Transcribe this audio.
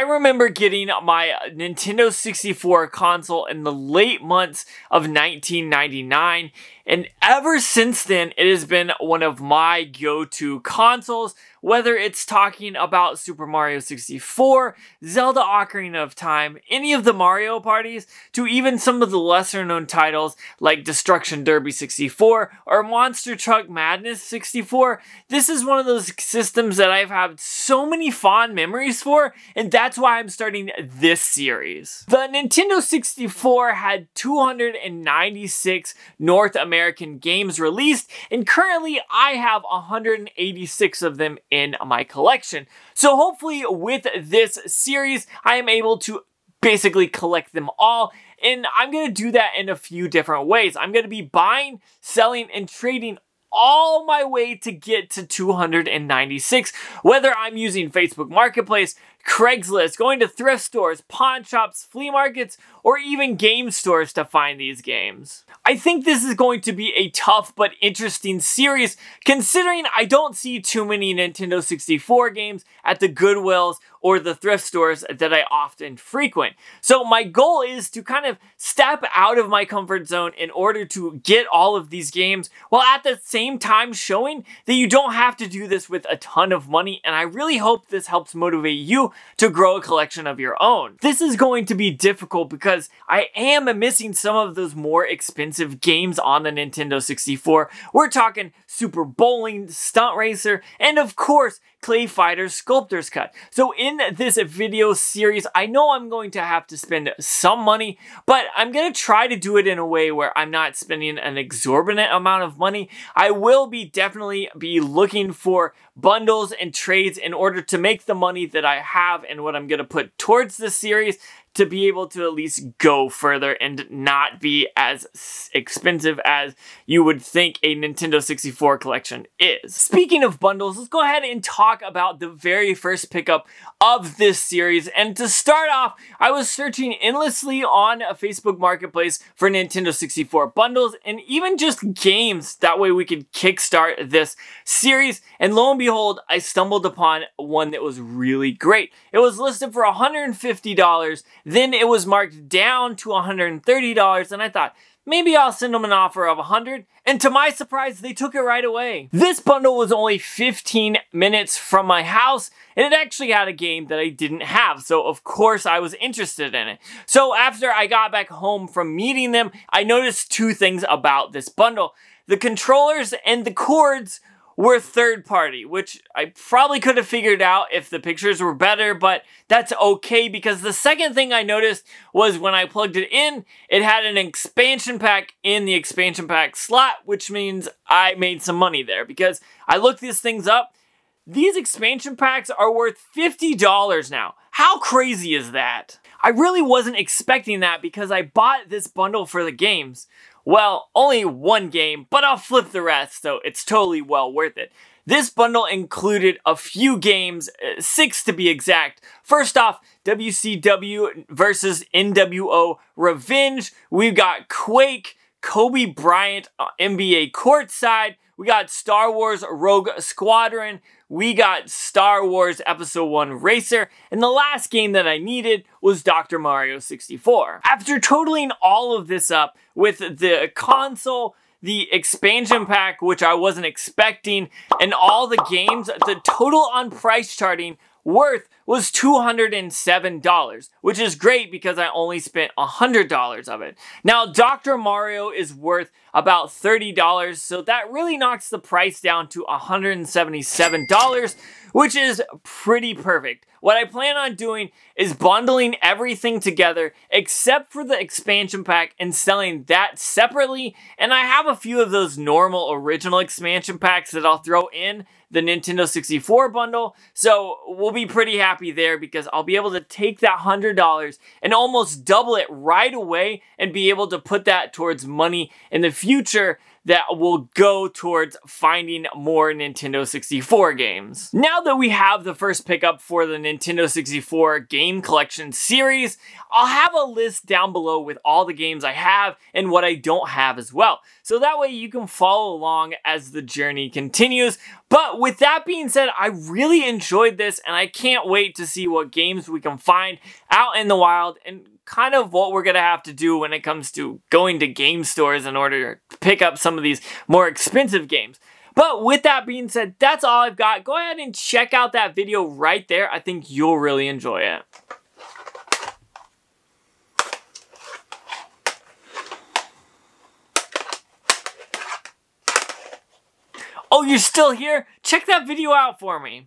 I remember getting my Nintendo 64 console in the late months of 1999 and ever since then, it has been one of my go-to consoles, whether it's talking about Super Mario 64, Zelda Ocarina of Time, any of the Mario parties, to even some of the lesser known titles like Destruction Derby 64 or Monster Truck Madness 64. This is one of those systems that I've had so many fond memories for, and that's why I'm starting this series. The Nintendo 64 had 296 North American American games released, and currently I have 186 of them in my collection. So hopefully with this series, I am able to basically collect them all and I'm going to do that in a few different ways. I'm going to be buying, selling, and trading all my way to get to 296, whether I'm using Facebook Marketplace, Craigslist, going to thrift stores, pawn shops, flea markets, or even game stores to find these games. I think this is going to be a tough but interesting series considering I don't see too many Nintendo 64 games at the Goodwills or the thrift stores that I often frequent. So my goal is to kind of step out of my comfort zone in order to get all of these games while at the same time showing that you don't have to do this with a ton of money and I really hope this helps motivate you to grow a collection of your own. This is going to be difficult because I am missing some of those more expensive games on the Nintendo 64. We're talking Super Bowling, Stunt Racer, and of course, Clay Fighter's Sculptor's Cut. So in this video series, I know I'm going to have to spend some money, but I'm going to try to do it in a way where I'm not spending an exorbitant amount of money. I will be definitely be looking for bundles and trades in order to make the money that I have and what I'm going to put towards this series to be able to at least go further and not be as expensive as you would think a Nintendo 64 collection is. Speaking of bundles, let's go ahead and talk about the very first pickup of this series. And to start off, I was searching endlessly on a Facebook Marketplace for Nintendo 64 bundles and even just games. That way we could kickstart this series. And lo and behold, I stumbled upon one that was really great. It was listed for $150 then it was marked down to $130 and I thought, maybe I'll send them an offer of 100 and to my surprise, they took it right away. This bundle was only 15 minutes from my house and it actually had a game that I didn't have. So of course I was interested in it. So after I got back home from meeting them, I noticed two things about this bundle. The controllers and the cords were third party, which I probably could have figured out if the pictures were better, but that's okay because the second thing I noticed was when I plugged it in, it had an expansion pack in the expansion pack slot, which means I made some money there because I looked these things up. These expansion packs are worth $50 now. How crazy is that? I really wasn't expecting that because I bought this bundle for the games. Well, only one game, but I'll flip the rest, so it's totally well worth it. This bundle included a few games, uh, six to be exact. First off, WCW versus NWO Revenge. We've got Quake, Kobe Bryant, uh, NBA Courtside. We got Star Wars Rogue Squadron we got Star Wars Episode 1 Racer, and the last game that I needed was Dr. Mario 64. After totaling all of this up with the console, the expansion pack, which I wasn't expecting, and all the games, the total on price charting worth was $207, which is great because I only spent $100 of it. Now, Dr. Mario is worth about $30, so that really knocks the price down to $177, which is pretty perfect. What I plan on doing is bundling everything together except for the expansion pack and selling that separately, and I have a few of those normal original expansion packs that I'll throw in the Nintendo 64 bundle. So we'll be pretty happy there because I'll be able to take that $100 and almost double it right away and be able to put that towards money in the future that will go towards finding more Nintendo 64 games. Now that we have the first pickup for the Nintendo 64 game collection series, I'll have a list down below with all the games I have and what I don't have as well. So that way you can follow along as the journey continues. But with that being said, I really enjoyed this and I can't wait to see what games we can find out in the wild and kind of what we're going to have to do when it comes to going to game stores in order to pick up some of these more expensive games. But with that being said, that's all I've got. Go ahead and check out that video right there. I think you'll really enjoy it. Oh, you're still here? Check that video out for me.